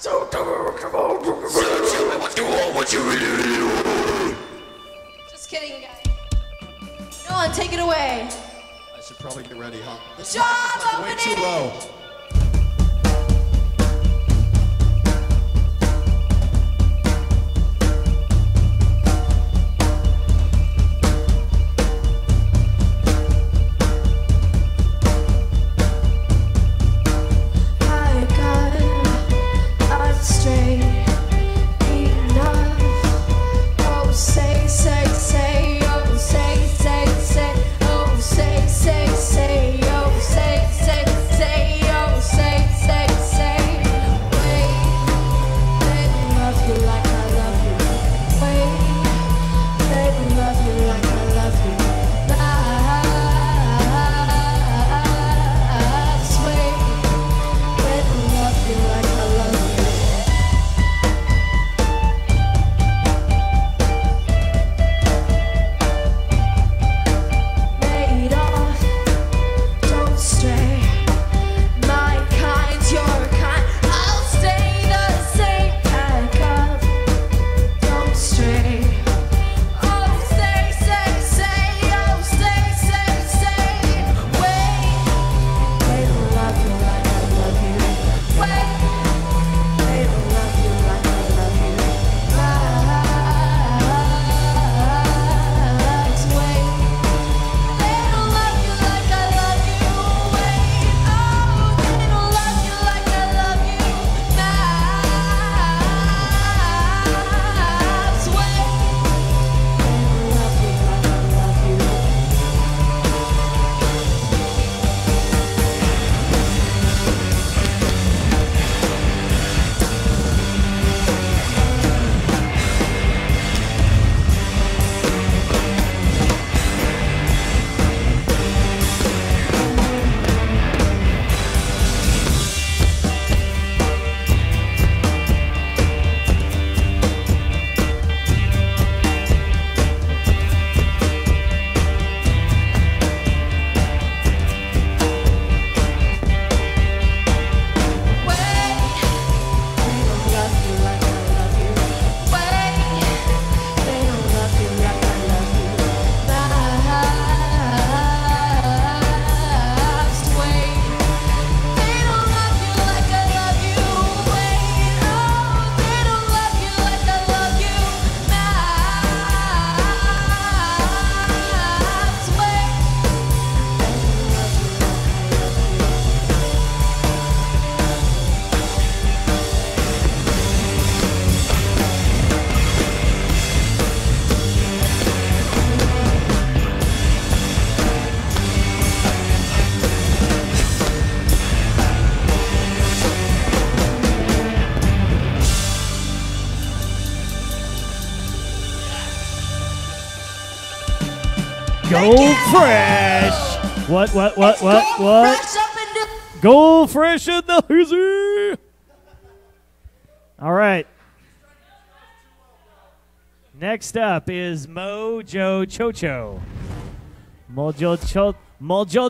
So tell me what you want, what you really, really want. Just kidding, guys. Go on, take it away. I should probably get ready, huh? This Job opening! Way too low. Go Fresh. What, what, what, it's what, what? Go Fresh in the hoozy. All right. Next up is Mojo Chocho. Mojo Cho Mojo